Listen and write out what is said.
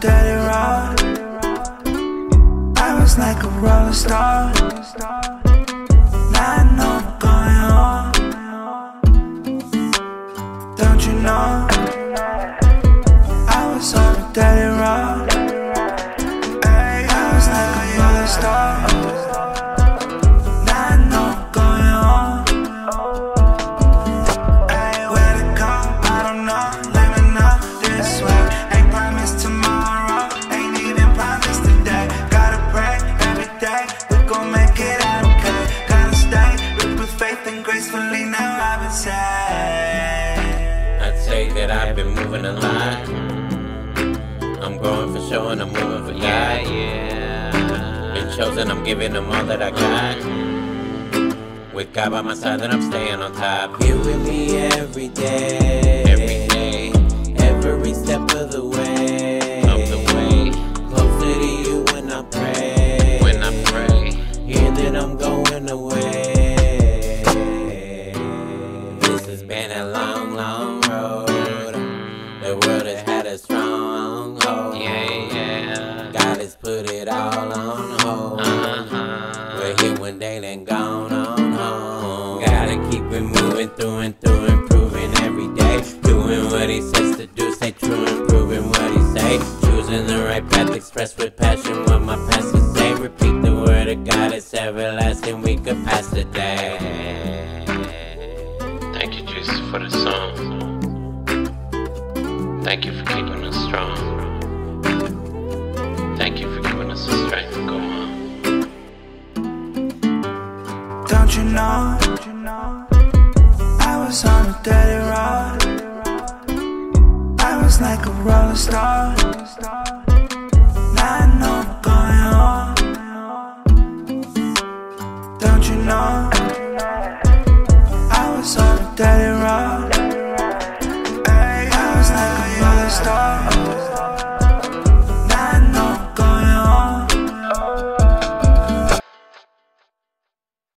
dirty road. I was like a roller star. Now I know I'm going home. Don't you know? I was on a dirty road. Moving a lot. I'm growing for sure and I'm moving for God. Yeah. Been chosen, I'm giving them all that I got. With God by my side, then I'm staying on top. Here with me every day. Every day. Every step of the way. Of the way. Closer to you when I pray. When I pray. Here that I'm going away. This has been a long, long road. The world has had a strong hold. Yeah, yeah. God has put it all on hold. Uh-huh. We're here one day, then gone on home. Gotta keep it moving through and through, improving every day. Doing what He says to do, stay true, improving what He say. Choosing the right path, express with passion what my pastor say. Repeat the word of God, it's everlasting. We could pass the day. Thank you, Jesus, for the song. You for keeping us strong. Thank you for giving us the strength to go on. Don't you know? I was on a dirty road. I was like a roller star. Now I know I'm going home. Don't you know?